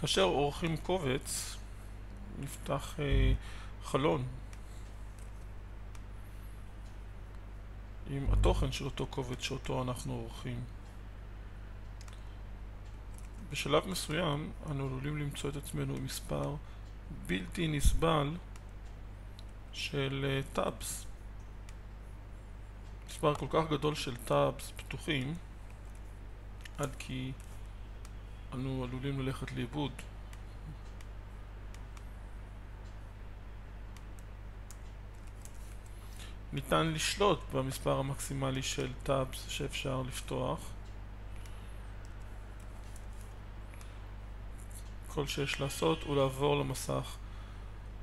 כאשר עורכים קובץ, נפתח אה, חלון עם התוכן של אותו קובץ שאותו אנחנו עורכים. בשלב מסוים אנו עלולים למצוא את עצמנו עם מספר בלתי נסבל של טאבס. מספר כל כך גדול של טאבס פתוחים עד כי אנו עלולים ללכת לאיבוד. ניתן לשלוט במספר המקסימלי של טאבס שאפשר לפתוח. כל שיש לעשות הוא לעבור למסך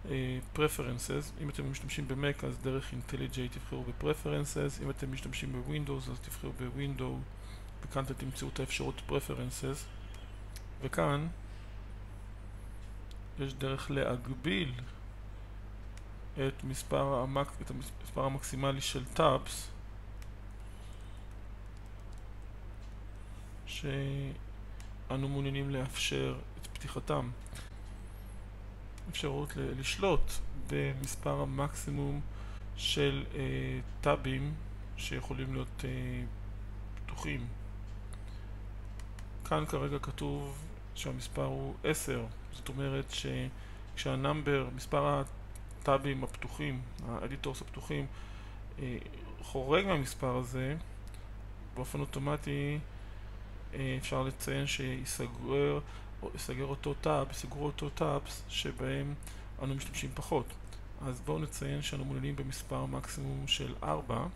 uh, Preferences. אם אתם משתמשים במק אז דרך IntelliJ תבחרו ב-Preferences. אם אתם משתמשים בווינדוס אז תבחרו בווינדו וכאן אתם תמצאו את האפשרות Preferences. וכאן יש דרך להגביל את מספר, המק... את המספר המקסימלי של טאבס שאנו מעוניינים לאפשר את פתיחתם. אפשרות לשלוט במספר המקסימום של אה, טאבים שיכולים להיות אה, פתוחים. כאן כרגע כתוב שהמספר הוא 10, זאת אומרת שכשה number, מספר הטאבים הפתוחים, ה editors הפתוחים, אה, חורג מהמספר הזה, באופן אוטומטי אה, אפשר לציין שיסגר ייסגר אותו tab, ייסגרו אותו tabs שבהם אנו משתמשים פחות. אז בואו נציין שאנו מעוניינים במספר מקסימום של 4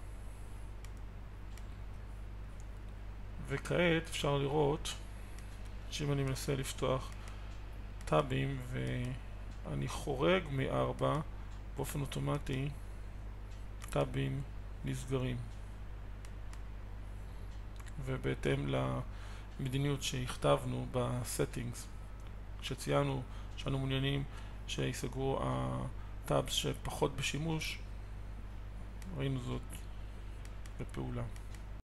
וכעת אפשר לראות שאם אני מנסה לפתוח טאבים ואני חורג מ-4 באופן אוטומטי טאבים נסגרים. ובהתאם למדיניות שהכתבנו ב settings כשציינו שאנו מעוניינים שיסגרו הטאבס שפחות בשימוש ראינו זאת בפעולה